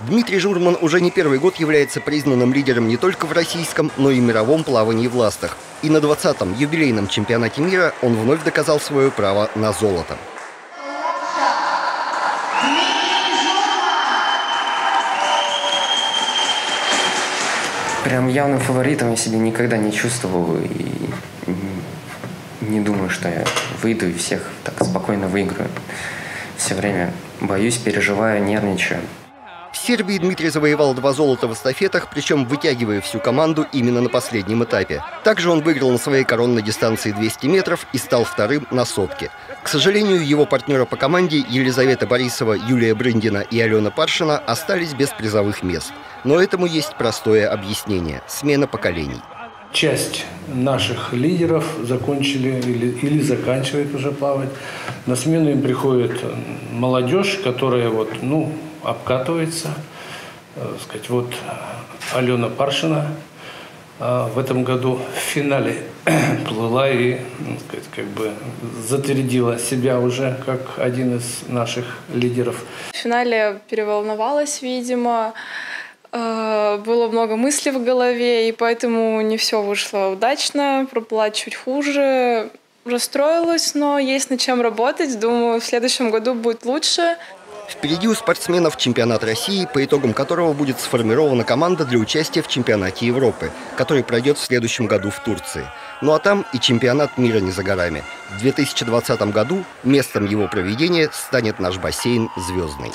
Дмитрий Журман уже не первый год является признанным лидером не только в российском, но и мировом плавании в ластах. И на 20-м юбилейном чемпионате мира он вновь доказал свое право на золото. Прям явным фаворитом я себя никогда не чувствовал и не думаю, что я выйду и всех так спокойно выиграю. Все время боюсь, переживаю, нервничаю. В Сербии Дмитрий завоевал два золота в эстафетах, причем вытягивая всю команду именно на последнем этапе. Также он выиграл на своей коронной дистанции 200 метров и стал вторым на сотке. К сожалению, его партнеры по команде Елизавета Борисова, Юлия Брындина и Алена Паршина остались без призовых мест. Но этому есть простое объяснение – смена поколений часть наших лидеров закончили или, или заканчивает уже плавать. На смену им приходит молодежь, которая вот, ну, обкатывается. Э, сказать, вот Алена Паршина э, в этом году в финале плыла и ну, сказать, как бы затвердила себя уже как один из наших лидеров. В финале переволновалась, видимо, было много мыслей в голове, и поэтому не все вышло удачно, проплыла чуть хуже, расстроилась, но есть над чем работать. Думаю, в следующем году будет лучше. Впереди у спортсменов чемпионат России, по итогам которого будет сформирована команда для участия в чемпионате Европы, который пройдет в следующем году в Турции. Ну а там и чемпионат мира не за горами. В 2020 году местом его проведения станет наш бассейн «Звездный».